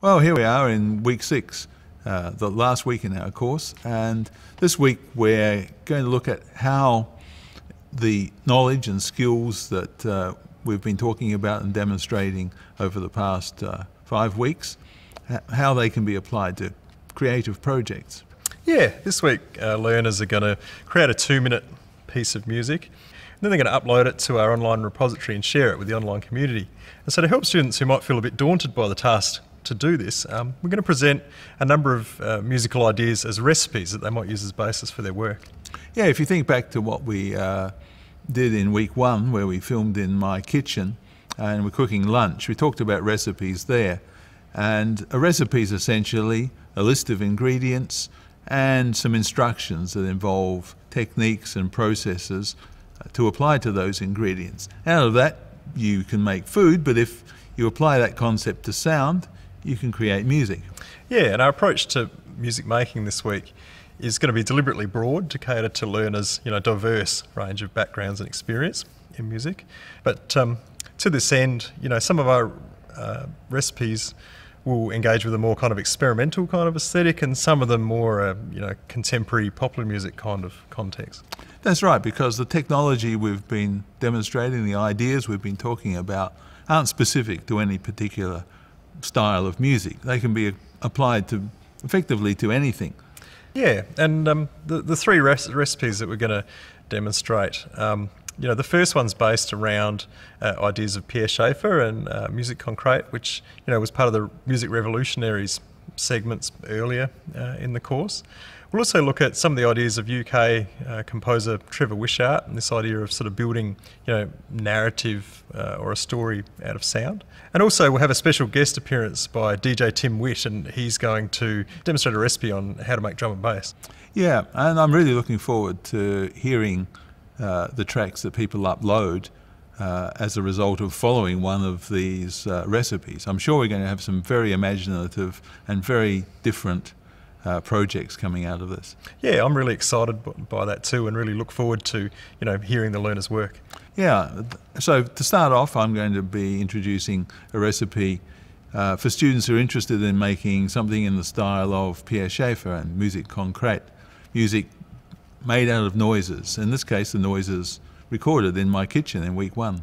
Well, here we are in week six, uh, the last week in our course, and this week we're going to look at how the knowledge and skills that uh, we've been talking about and demonstrating over the past uh, five weeks, how they can be applied to creative projects. Yeah, this week uh, learners are going to create a two minute piece of music. And then they're going to upload it to our online repository and share it with the online community. And so to help students who might feel a bit daunted by the task to do this, um, we're going to present a number of uh, musical ideas as recipes that they might use as basis for their work. Yeah, if you think back to what we uh, did in week one, where we filmed in my kitchen and we're cooking lunch, we talked about recipes there. And a recipe is essentially a list of ingredients and some instructions that involve techniques and processes uh, to apply to those ingredients. Out of that, you can make food, but if you apply that concept to sound, you can create music. Yeah, and our approach to music making this week is going to be deliberately broad to cater to learners, you know, diverse range of backgrounds and experience in music. But um, to this end, you know, some of our uh, recipes will engage with a more kind of experimental kind of aesthetic, and some of them more, uh, you know, contemporary popular music kind of context. That's right, because the technology we've been demonstrating, the ideas we've been talking about, aren't specific to any particular style of music. They can be applied to effectively to anything. Yeah, and um, the, the three recipes that we're going to demonstrate, um, you know, the first one's based around uh, ideas of Pierre Schaeffer and uh, Musique Concrète, which, you know, was part of the Music Revolutionaries segments earlier uh, in the course. We'll also look at some of the ideas of UK uh, composer Trevor Wishart and this idea of sort of building, you know, narrative uh, or a story out of sound. And also we'll have a special guest appearance by DJ Tim Witt and he's going to demonstrate a recipe on how to make drum and bass. Yeah, and I'm really looking forward to hearing uh, the tracks that people upload uh, as a result of following one of these uh, recipes. I'm sure we're going to have some very imaginative and very different uh, projects coming out of this. Yeah, I'm really excited by that too, and really look forward to you know hearing the learners' work. Yeah, so to start off, I'm going to be introducing a recipe uh, for students who are interested in making something in the style of Pierre Schaeffer and musique concrète, music made out of noises. In this case, the noises recorded in my kitchen in week one.